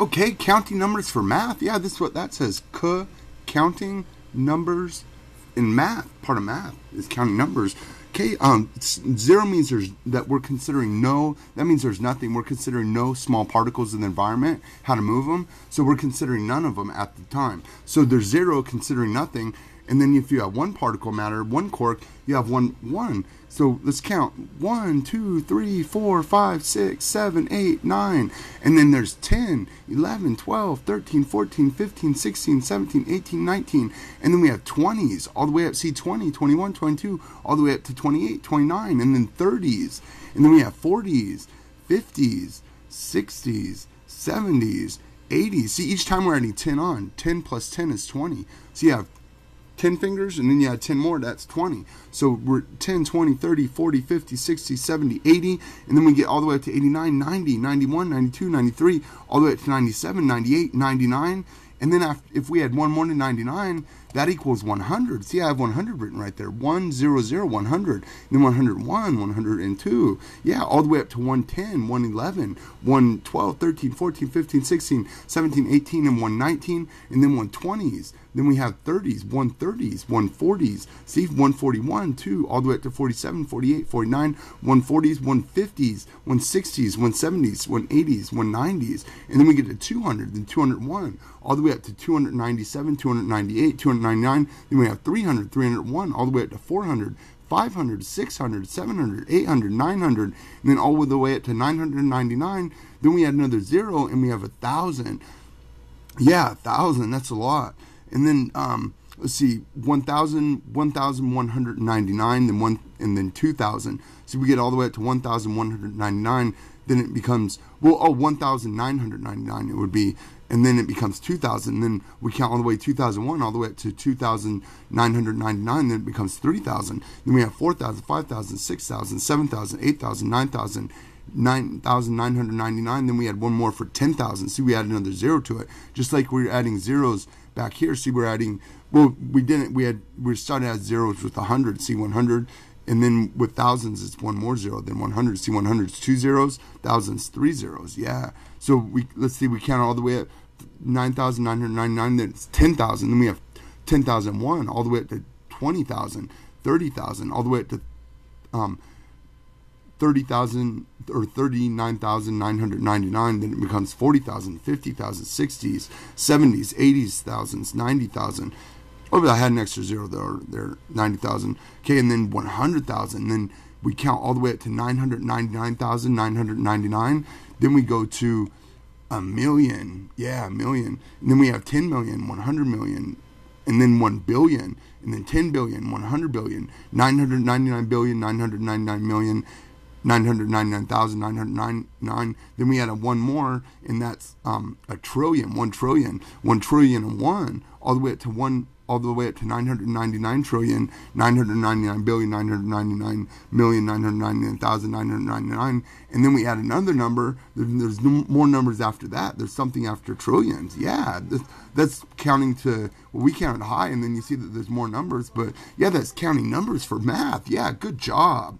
Okay, counting numbers for math. Yeah, this is what that says. C counting numbers in math. Part of math is counting numbers. Okay, um, zero means there's that we're considering no. That means there's nothing. We're considering no small particles in the environment. How to move them? So we're considering none of them at the time. So there's zero considering nothing, and then if you have one particle matter, one quark, you have one one. So let's count. One, two, three, four, five, six, seven, eight, nine. And then there's 10, 11, 12, 13, 14, 15, 16, 17, 18, 19. And then we have 20s all the way up, see 20, 21, 22, all the way up to 28, 29, and then 30s. And then we have 40s, 50s, 60s, 70s, 80s. See, each time we're adding 10 on, 10 plus 10 is 20. So you have 10 fingers and then you add 10 more that's 20 so we're 10 20 30 40 50 60 70 80 and then we get all the way up to 89 90 91 92 93 all the way up to 97 98 99 and then if we had one more to 99 that equals 100. See, I have 100 written right there. 1, 0, 0, 100. Then 101, 102. Yeah, all the way up to 110, 111, 112, 13, 14, 15, 16, 17, 18, and 119. And then 120s. Then we have 30s, 130s, 140s. See, 141, 2, all the way up to 47, 48, 49, 140s, 150s, 160s, 170s, 180s, 190s. And then we get to 200, then 201, all the way up to 297, 298, 299. Then we have 300, 301, all the way up to 400, 500, 600, 700, 800, 900, and then all the way up to 999. Then we add another zero and we have a thousand. Yeah, a thousand, that's a lot. And then, um, let's see, 1,000, 1,199, then one, and then 2,000. So we get all the way up to 1,199. Then it becomes, well, oh, 1,999 it would be and then it becomes 2000 then we count all the way 2001 all the way up to 2999 then it becomes 3000 then we have 4000 5000 6000 7000 8000 9000 9,999. Then we had one more for 10,000. See, we added another zero to it. Just like we are adding zeros back here. See, we're adding, well, we didn't, we had, we started at zeros with 100. See, 100 and then with thousands, it's one more zero. Then 100, see 100 is two zeros, thousands, three zeros. Yeah. So we let's see, we count all the way up 9,999, then it's 10,000. Then we have 10,001 all the way up to 20,000, 30,000, all the way up to um, 30,000 or 39,999. Then it becomes 40,000, 50,000, 60s, 70s, 80s, thousands, 90,000. Oh, I had an extra zero there, there 90,000. Okay, and then 100,000. Then we count all the way up to 999,999. Then we go to a million. Yeah, a million. And then we have 10 million, 100 million, and then 1 billion, and then 10 billion, 100 billion, 999 billion, 999 million, 999,999. Then we add one more, and that's um, a trillion, 1 trillion, 1 trillion and 1, all the way up to 1 all the way up to 999 trillion, 999 billion, 999 million, 999,999. And then we add another number. There's more numbers after that. There's something after trillions. Yeah, that's counting to, well, we counted high, and then you see that there's more numbers. But yeah, that's counting numbers for math. Yeah, good job.